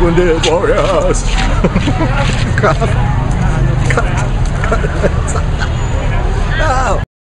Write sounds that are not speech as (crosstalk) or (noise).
Wounded warriors. (laughs) cut. Cut. Cut.